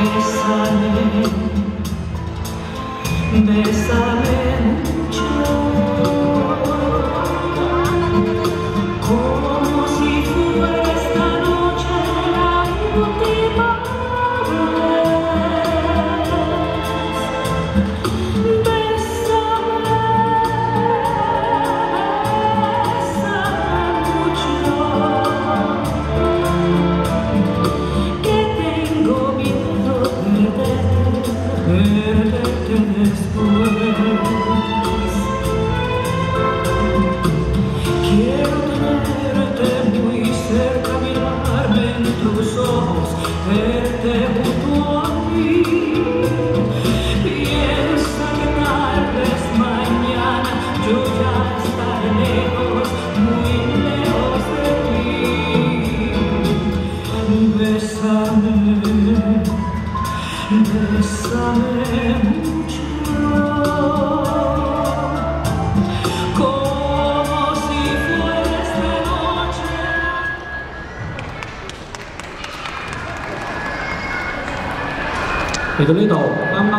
Bésame, bésame mucho. Quiero tenerte muy cerca, mirarme en tus ojos, verte junto a mí. Piensa que tal es mañana yo ya estaré muy lejos de ti, besándote. 嚟到呢度。